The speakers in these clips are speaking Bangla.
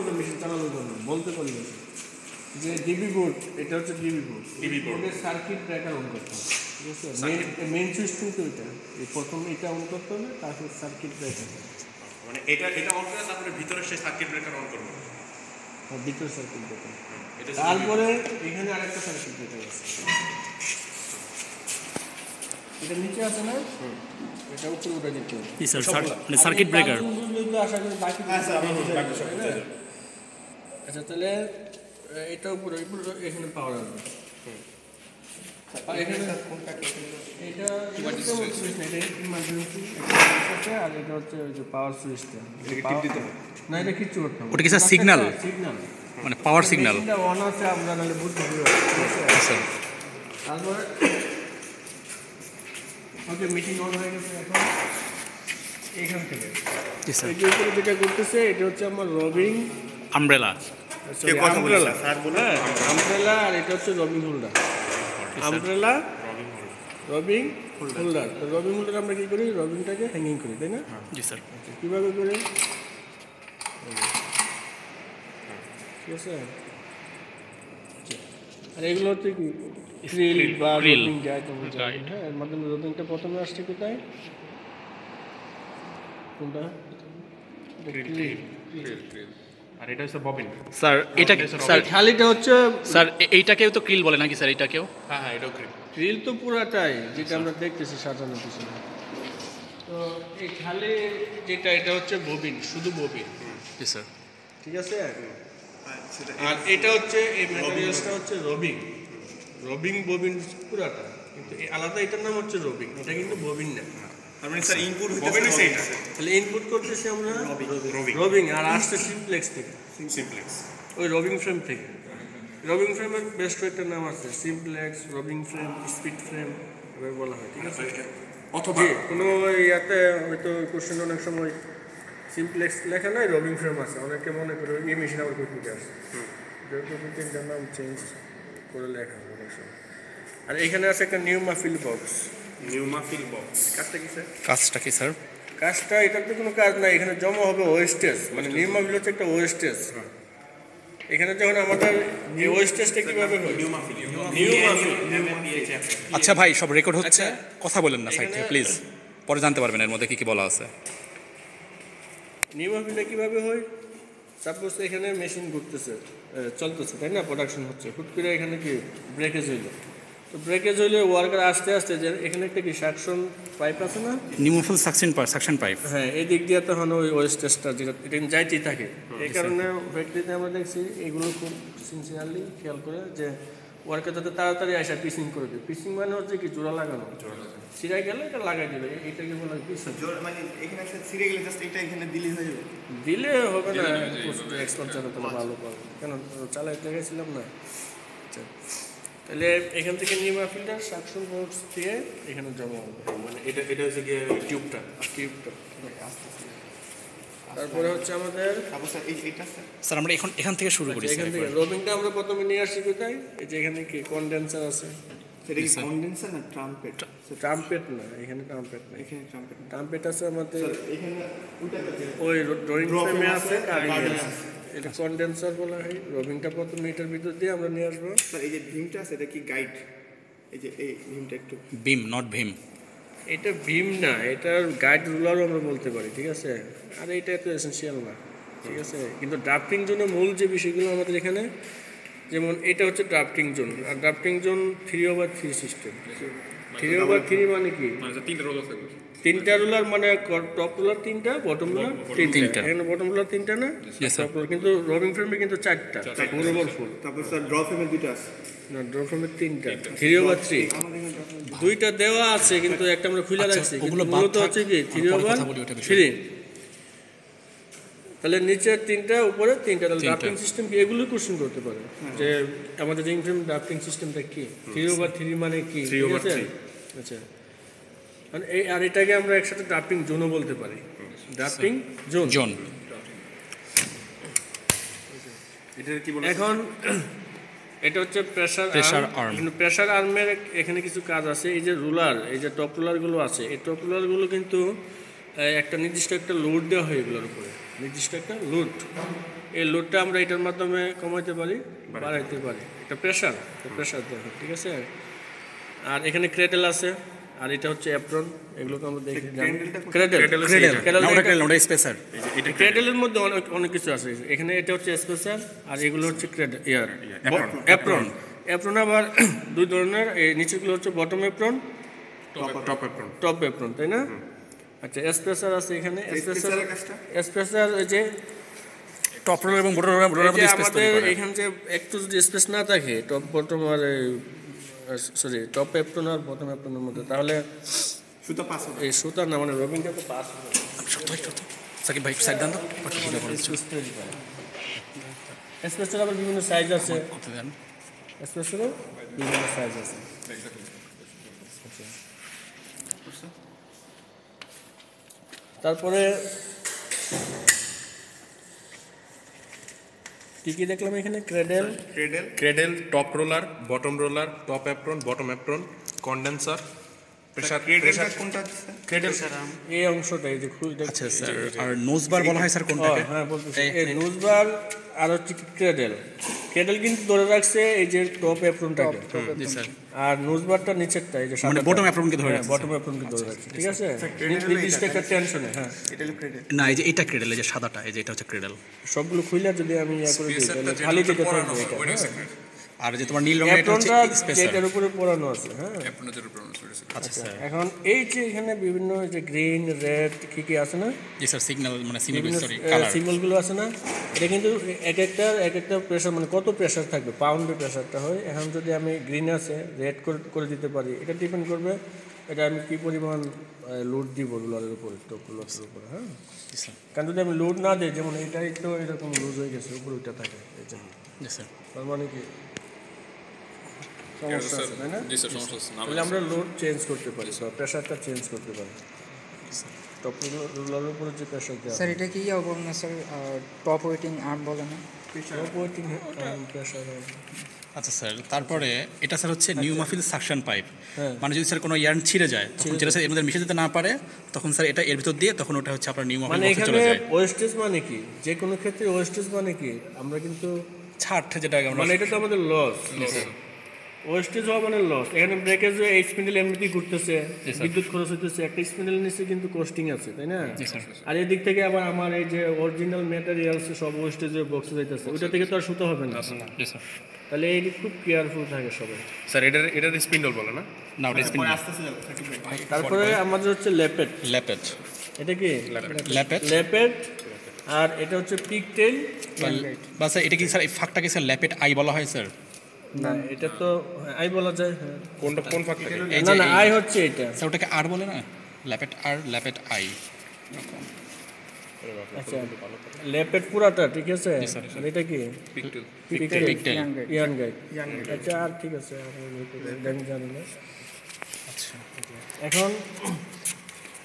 করবে মেশিন চালানোর জন্য। বলতে পারি যে ডিবি বোর্ড এটা হচ্ছে ডিবি বোর্ড board। বোর্ডের সার্কিট ব্রেকার অন করতে হবে। ঠিক আছে মেন মেন সুইচ কিন্তু এটা। এই প্রথম এটা অন করতে হবে তারপর সার্কিট ব্রেকার মানে এটা এটা অন করে তারপরে ভিতরে সেই সার্কিট ব্রেকার অন করব। ভিতর সার্কিট ব্রেকার এটা তারপরে এখানে আরেকটা সার্কিট ব্রেকার আছে। এটা নিচে আছে না? এটা উপরে উঠে দিতে হবে। সার্কিট ব্রেকার আশা করি বাকি না? আচ্ছা তাহলে আহ, এটা উপরে এখানে পাওয়ার আসবে এটা এটা সুইচ না এটা ইমার্জেন্সি আছে আর এটা হচ্ছে ওই যে পাওয়ার সুইচটা না এটা কিচ্ছু করতে হবে। ওটা কি স্যার signal? সিগন্যাল মানে পাওয়ার সিগন্যাল অন আছে আমরা নাহলে বুঝতে পারব তারপরে ওকে মিটিং অন হয়ে গেছে এখন। এখান থেকে। জি স্যার এই যে উপরে যেটা করতেছে এটা হচ্ছে আমার রবিং আমব্রেলা কে কথা বলেছে? স্যার। হ্যাঁ আমব্রেলা আর এটা হচ্ছে রবিং হোল্ডার আমব্রেলা রবিং হোল্ডার তো রবিং হোল্ডার আমরা কি করি? রবিংটাকে হ্যাঙ্গিং করি তাই না? জি স্যার। আচ্ছা, কীভাবে করে? ঠিক আছে? আচ্ছা, আর এগুলো হচ্ছে কি? বা। যায় জানো, হ্যাঁ এর মাধ্যমে রবিংটা প্রথমে আসছে কোথায়? কোনটা? আর এটা হচ্ছে ববিন। স্যার এটা স্যার খালিটা হচ্ছে স্যার এইটাকেও তো ক্রিল বলে নাকি স্যার এইটাকেও? হ্যাঁ হ্যাঁ এটাও ক্রিল। তো পুরাটাই যেটা আমরা দেখতেছি সাজানো পিছনে। তো এই খালি যেটা এটা হচ্ছে ববিন শুধু ববিন। জি স্যার। ঠিক আছে? আর এটা হচ্ছে এই ম্যাটেরিয়ালসটা হচ্ছে রবিং রবিং ববিন পুরাটা। কিন্তু এই আলাদা এটার নাম হচ্ছে রবিং এটা কিন্তু ববিন না। মানে স্যার ইনপুট হচ্ছে এটা তাহলে ইনপুট করতেছি আমরা রবিং রবিং আর আসছে সিমপ্লেক্স থেকে। সিমপ্লেক্স ওই রবিং ফ্রেম থেকে। রবিং ফ্রেমের বেস্ট কয়েকটা নাম আছে। সিমপ্লেক্স রবিং ফ্রেম স্পিড ফ্রেম এভাবে বলা হয় ঠিক আছে? অথবা কোনো ইয়াতে হয়তো কোশ্চেন অনেক সময় সিমপ্লেক্স লেখা নাই রবিং ফ্রেম আছে। অনেকে মনে করে এই মেশিন আবার কোথা থেকে আসে। যেহেতু দু তিনটার নাম চেঞ্জ করে লেখা অনেক সময়। আর এখানে আছে একটা pneumafil box pneumafil box কাজটা কি স্যার কাজটা কি স্যার কাজটা এটার তো কোনো কাজ নাই। এখানে জমা হবে ওয়েস্টেজ মানে নিউ মাফিল হচ্ছে একটা ওয়েস্টেজ এখানে যখন আমাদের ওয়েস্টেজটা কীভাবে হয়? নিউমা ফিল নিউ মাফিল আচ্ছা ভাই সব রেকর্ড হচ্ছে? কথা বলেন না সাইড প্লিজ পরে জানতে পারবেন এর মধ্যে কি কি বলা আছে। নিউ মাফিলটা কীভাবে হয়? সাপোজ এখানে মেশিন ঘুরতেছে। চলতেছে তাই না? প্রোডাকশন হচ্ছে। হুট করে এখানে কি ব্রেকেজ হইল? তো ব্রেকেজ হইলে ওয়ার্কার আস্তে আস্তে যে এখানে একটা কি সাকশন পাইপ আছে না? Pneumafil suction pipe suction pipe হ্যাঁ এই দিক দিয়ে তখন ওই ওয়েস্টেজটা যেটা এটা যাইতেই থাকে। এই কারণে ফ্যাক্টরিতে আমরা দেখছি এগুলো খুব সিনসিয়ারলি খেয়াল করে যে ওয়ার্কার যাতে তাড়াতাড়ি আসা পিসিং করে দেয়। পিসিং মানে হচ্ছে কি জোড়া লাগানো। ছিঁড়াই গেলে এটা লাগাই দিবে। এটাকে বলা হয় পিসিং মানে এখানে একটা ছিঁড়ে গেলে জাস্ট এটা এখানে দিলেই হয়ে যাবে। দিলে হবে না এক্সপার্ট চালাতে তাহলে ভালো পাবে কেন চালাই দেখাইছিলাম না। আচ্ছা। তাহলে এখান থেকে নিমা ফিল্টার সাকশন বক্স দিয়ে এখানে জমা হবে। মানে এটা এটা হচ্ছে গিয়ে টিউবটা। টিউবটা তারপরে হচ্ছে আমাদের স্যার আমরা এখন এখান থেকে শুরু করি এখান থেকে রবিংটা আমরা প্রথমে নিয়ে আসছি কোথায়? এই যে এখানে কি কন্ডেন্সার আছে? সেটা কি কন্ডেন্সার না ট্রাম্পেট ট্রাম্পেট না এখানে ট্রাম্পেট না এখানে ট্রাম্পেট ট্রাম্পেট আছে আমাদের এখানে ওই ড্রয়িং ফ্রেমে আছে আছে, আর এটা কন্ডেন্সার বলা হয়। রবিংটা প্রথমে এটার ভিতর দিয়ে আমরা নিয়ে আসব। স্যার এই যে ভীমটা আছে এটা কি গাইড এই যে এই ভীমটা একটু। Beam not Bhim. এটা ভীম না এটার গাইড রুলারও আমরা বলতে পারি ঠিক আছে? আর এটা এত এসেন্সিয়াল না ঠিক আছে? কিন্তু ড্রাফটিং জোনের মূল যে বিষয়গুলো আমাদের এখানে যেমন এটা হচ্ছে ড্রাফটিং জোন আর drafting zone three over three system three over three মানে কি? মানে তিনটা রোল থাকবে তিনটা রুলার মানে টপ রুলার তিনটা বটম রুলার তিনটা। এখানে বটম রুলার তিনটা না. টপ রুলার কিন্তু রবিং ফ্রেমে কিন্তু চারটা। বরাবর ফুল তারপর স্যার ড্র ফ্রেমের দুইটা আছে। না ড্র ফ্রেমের তিনটা। থ্রি ওভার থ্রি দুইটা দেওয়া আছে কিন্তু একটা আমরা খুলে আচ্ছা, রাখছি। কিন্তু মূলত হচ্ছে কি থ্রি ওভার। থ্রি তাহলে নিচে তিনটা উপরে তিনটা তাহলে ড্রাফটিং সিস্টেম কি? এগুলো কোশ্চেন করতে পারে। যে আমাদের রিং ফ্রেম ড্রাফটিং সিস্টেমটা কি? থ্রি ওভার থ্রি মানে কি? আচ্ছা। মানে এই আর এটাকে আমরা একসাথে ড্রাফটিং জোনও বলতে পারি। Drafting zone. জন। এটা কি বলে এখন এটা হচ্ছে প্রেসার arm। কিন্তু প্রেসার আর্মের এখানে কিছু কাজ আছে। এই যে রুলার এই যে টপ রুলারগুলো আছে এই টপ রুলারগুলো কিন্তু একটা নির্দিষ্ট একটা লোড দেওয়া হয় এগুলোর উপরে। নির্দিষ্ট একটা লোড এই লোডটা আমরা এটার মাধ্যমে কমাইতে পারি বাড়াইতে পারি। এটা প্রেশার প্রেশার দেখো ঠিক আছে? আর এখানে ক্রেডেল আছে। আর এটা হচ্ছে অ্যাপ্রন এগুলোকে আমরা দেখি ক্রেডেল ক্রেডেল ওটা ক্রেডেল ওটা স্পেসার এটা ক্রেডেলের মধ্যে অনেক অনেক কিছু আছে। এখানে এটা হচ্ছে স্পেশাল আর এগুলো হচ্ছে ক্রেডেল ইয়ার। অ্যাপ্রন অ্যাপ্রন আবার দুই ধরনের এই নিচেগুলো হচ্ছে bottom apron top apron top apron তাই না? আচ্ছা স্পেশাল আছে এখানে? স্পেশাল ওই যে টপ রোলার এবং রোলার যে মধ্যে স্পেস আমাদের তৈরি করে। এখানে যে একটু যদি স্পেস না থাকে টপ বটম আর সরি টপ অ্যাপ্রন আর বটম অ্যাপ্রনের মধ্যে। তাহলে সুতা পাস হবে। এই সুতা না মানে রবিনটা তো পাস সাকিব ভাই সাইড দান তো। স্পেশাল আবার বিভিন্ন সাইজ আছে। কত দেন। স্পেশালও বিভিন্ন সাইজ আছে। তারপরে কি কি দেখলাম এখানে? Cradle cradle cradle top roller bottom roller top apron bottom apron condenser pressure ক্রেডেলটা কোনটা ক্রেডেল এই অংশটা এই যে আচ্ছা স্যার আর নোজ বার বলা হয় স্যার কোনটাকে? হ্যাঁ বলতেছি। এই নুজবার আর হচ্ছে ক্রেডেল ক্রেডেল কিন্তু ধরে রাখছে এই যে টপ অ্যাপ্রনটাকে জি স্যার আর নুজবারটা নিচেরটা এই যে মানে ধরে রাখছে, বটম অ্যাপ্রনকে ধরে রাখছে ঠিক আছে? নির্দিষ্ট একটা টেনশনে হ্যাঁ। এটা ক্রেডেল না এই যে এটা ক্রেডেল এই যে সাদাটা এই যে এটা হচ্ছে ক্রেডেল সবগুলো খুইলা যদি আমি ইয়া করে দিই তাহলে খালি যেতে থাকবে এটা। হ্যাঁ। আর যে তোমার নীল রঙের এটা হচ্ছে স্পেসার যেটার উপরে পরানো আছে হ্যাঁ। আচ্ছা স্যার এখন এই যে এখানে বিভিন্ন যে গ্রিন রেড কি কি আছে না? জি স্যার সিগন্যাল মানে সিগন্যাল সরি কালার সিম্বলগুলো আছে না? এটা কিন্তু এক একটা এক একটা প্রেশার মানে কত প্রেশার থাকবে? পাউন্ডের প্রেশারটা হয়। এখন যদি আমি গ্রিন আছে রেড করে করে দিতে পারি এটা ডিপেন্ড করবে এটা আমি কি পরিমাণ লোড দিব রুলারের উপরে টপ রুলারের উপরে হ্যাঁ? কারণ যদি আমি লোড না দিই যেমন এটাই তো এরকম লুজ হয়ে গেছে উপরে ওইটা থাকে এই জন্য স্যার তার মানে কি? সমস্যা আছে তাই না? তাহলে আমরা লোড চেঞ্জ করতে পারি বা প্রেশারটা চেঞ্জ করতে পারি। টপ রুলারের উপরে যে প্রেশার দেওয়া স্যার এটা কি বলেন না স্যার টপ ওয়েটিং আর্ম বলে না? টপ ওয়েটিং প্রেশার আচ্ছা স্যার তারপরে এটা স্যার হচ্ছে নিউ মাফিল সাকশন পাইপ। মানে যদি স্যার কোনো ইয়ার্ন ছিঁড়ে যায় তখন যেটা স্যার এর মধ্যে মিশে যেতে না পারে তখন স্যার এটা এর ভিতর দিয়ে তখন ওটা হচ্ছে আপনার নিউ মাফিল মানে চলে যায়। ওয়েস্টেজ মানে কি? যে কোনো ক্ষেত্রে ওয়েস্টেজ মানে কি? আমরা কিন্তু ছাট যেটা আমরা মানে এটা তো আমাদের লস ওয়েস্টেজ হওয়া মানে লস এখানে ব্রেকেজ এই স্পিন্ডেল এমনিতেই ঘুরতেছে বিদ্যুৎ খরচ হইতেছে একটা স্পিন্ডেল নিচে কিন্তু কোস্টিং আছে তাই না? আর এদিক থেকে আবার আমার এই যে অরিজিনাল ম্যাটেরিয়ালস সব ওয়েস্টেজের বক্সে যাইতেছে। ওইটা থেকে তো আর সুতো হবে না। স্যার তাহলে এই খুব কেয়ারফুল থাকে সবাই। স্যার এটার এটার স্পিন্ডল বলে না? না ওটা স্পিন তারপরে আমাদের হচ্ছে লেপেট ল্যাপেট এটা কি? ল্যাপেট লেপেট আর এটা হচ্ছে পিক টেল বা স্যার এটা কি স্যার এই ফাঁকটাকে স্যার ল্যাপেট আই বলা হয় স্যার না এটা তো আই বলা যায় হ্যাঁ। কোনটা কোন ফাঁক না না আই হচ্ছে এটা। স্যার ওটাকে আর বলে না? ল্যাপেট আর ল্যাপেট আই। আচ্ছা লেপেট পুরাটা ঠিক আছে? স্যার। আর এটা কি? পিকটেল পিকটেল ইয়ান গাইড আচ্ছা আর ঠিক আছে আমি জানি না। আচ্ছা। এখন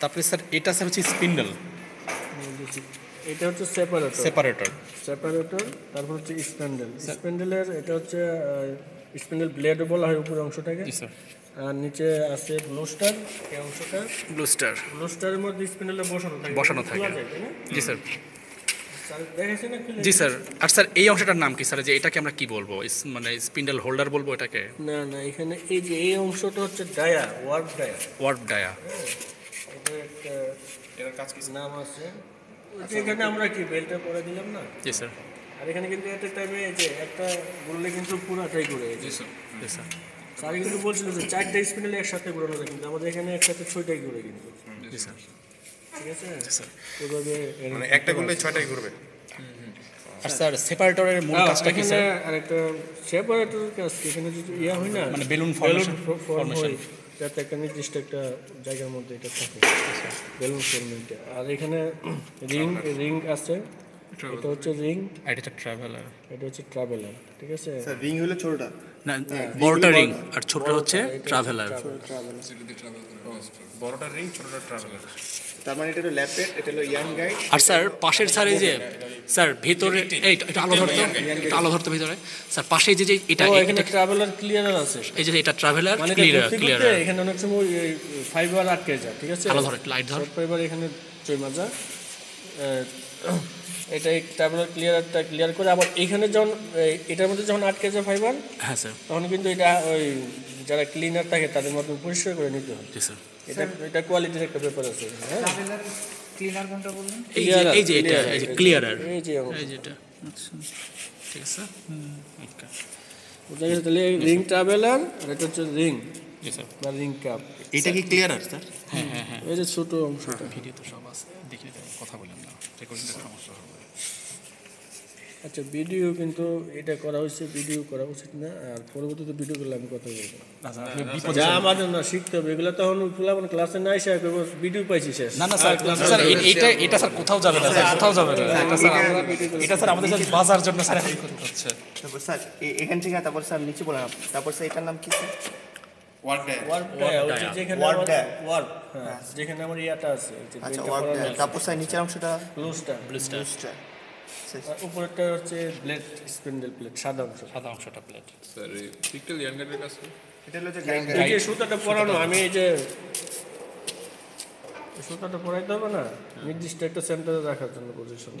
তারপরে স্যার এটা স্যার হচ্ছে স্পিন্ডল। এটা হচ্ছে সেপারেটর সেপারেটর সেপারেটর তারপর হচ্ছে স্প্যান্ডেল স্প্যান্ডেলের এটা হচ্ছে স্প্যান্ডেল ব্লেড বলা হয় উপরের অংশটাকে। জি স্যার আর নিচে আছে ব্লুস্টার এই অংশটা। ব্লুস্টার ব্লুস্টারের মধ্যে স্প্যান্ডেলটা বসানো থাকে। বসানো থাকে। জি স্যার? জি স্যার আর স্যার এই অংশটার নাম কি স্যার যে এটাকে আমরা কি বলব? মানে স্পিন্ডল হোল্ডার বলব এটাকে? না না এখানে এই যে এই অংশটা হচ্ছে dia work dia word dia এটা একটা এর কাজ কি নাম আছে। এখানে আমরা কি বেলটা পরে দিলাম না? জি স্যার আর এখানে কিন্তু একটা টাইমে যে একটা বললে কিন্তু পুরাটাই করে জি স্যার জি স্যার স্যার কিন্তু বলছিল যে চারটা স্পিনেলে একসাথে ঘোরানো যায় কিন্তু আমাদের এখানে একসাথে ছয়টাই ঘুরে কিন্তু। জি স্যার ঠিক আছে? মানে একটা করলে ছয়টাই ঘুরবে আর স্যার সেপারেটরের মূল কাজটা কি স্যার? আরেকটা সেপারেটর কাজ এখানে যদি ইয়া হয় না মানে বেলুন formation- ফর্ম হয়। যাতে একটা নির্দিষ্ট একটা জায়গার মধ্যে এটা থাকে। বেলুন ফর্মেন্টে আর এখানে রিং রিং আছে। এটা হচ্ছে রিং। এটা হচ্ছে ট্রাভেলার এটা হচ্ছে ট্রাভেলার ঠিক আছে? স্যার রিং হলো ছোটটা। না বড়টা রিং আর ছোটটা হচ্ছে ট্রাভেলার বড়টা রিং ছোটটা ট্রাভেলার তার মানে এটা হলো ল্যাপেট এটা হলো ইয়াং গাইড আর স্যার পাশের স্যার যে স্যার ভিতরে এই এটা আলো ধরতো এটা আলো ধরতো ভিতরে। স্যার পাশে যে যে এটা এখানে ট্রাভেলার ক্লিয়ারার আছে। এই যে এটা ট্রাভেলার মানে ক্লিয়ার ক্লিয়ার এখানে অনেক সময় ফাইবার আটকে যায় ঠিক আছে? আলো ধরে লাইট ধর। ফাইবার এখানে চই মাজা এটা এই ট্রাভেলার ক্লিয়ারটা ক্লিয়ার করে আবার এখানে যখন এটার মধ্যে যখন আটকে যায় ফাইবার হ্যাঁ স্যার তখন কিন্তু এটা ওই যারা ক্লিনার থাকে তাদের মতো পরিষ্কার করে নিতে হয় স্যার এটা এটা কোয়ালিটির একটা ব্যাপার আছে। হ্যাঁ। ক্লিনার কোনটা বললেন? এই যে এই যে এটা এই যে ক্লিয়ারার এই যে এই যেটা ঠিক আছে ওকে বুঝা গেছে তাহলে রিং ট্রাভেলার আর এটা হচ্ছে রিং কাপ এটা কি ক্লিয়ার স্যার হ্যাঁ হ্যাঁ হ্যাঁ। এই যে ছোট অংশটা। ভিডিও তো সব আছে। দেখি কথা বলেন না। রেকর্ডিংটা সমস্যা হবে। আচ্ছা ভিডিও কিন্তু এটা করা হয়েছে ভিডিও করা উচিত না। আর পরবর্তীতে ভিডিও করলে আমি কথা বলব। যা আমাদের না শিখতে হবে এগুলো তখন ফুলাবান ক্লাসে না এসে করব ভিডিও পাইছি শেষ না না স্যার স্যার এটা এটা স্যার কোথাও যাবে না স্যার কোথাও যাবে না। এটা স্যার এটা স্যার আমাদের বাজার জন্য স্যার এখন করতে হচ্ছে তারপর স্যার এখান থেকে তারপর স্যার নিচে বললাম তারপর স্যার এটার নাম কি স্যার যেখানে আমার দেয়। ওয়ার্ড হ্যাঁ যেখানে আমার ইয়াটা আছে আচ্ছা ওয়ার্ক তারপর স্যার নিচের অংশটা? ক্লোজটা ব্লুস্টার। বুস্টার আর উপরেরটা হচ্ছে ব্লেড স্পিন্ডেল প্লেট সাদা অংশ। সাদা অংশটা প্লেট স্যার এই পিকটেল কাছে? এটা হলো যে এই যে সুতাটা পরানো আমি এই যে সুতাটা পরাইতে হবে না? নির্দিষ্ট একটা সেন্টারে রাখার জন্য পজিশন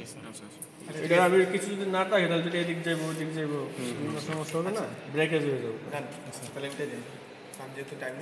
এটা আমি কিছু যদি না থাকে তাহলে যদি এদিক যাইবো ওদিক যাইবো সমস্যা হবে না? ব্রেকেজ হয়ে যাবে। তাহলে এটা দিন। স্যার যেহেতু টাইম